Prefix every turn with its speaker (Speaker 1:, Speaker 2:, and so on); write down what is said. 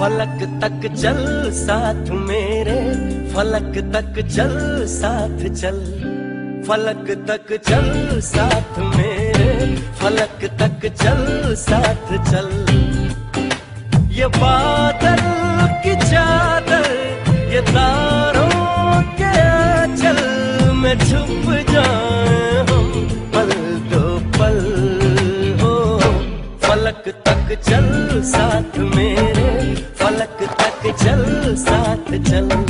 Speaker 1: फलक तक चल साथ मेरे, फलक तक चल साथ चल। फलक तक चल साथ मेरे, फलक तक चल साथ चल। ये बादल की चादर, ये तारों के चल में छुप जाए पल दो पल। हो फलक तक चल साथ मेरे। फलक तक चल साथ चल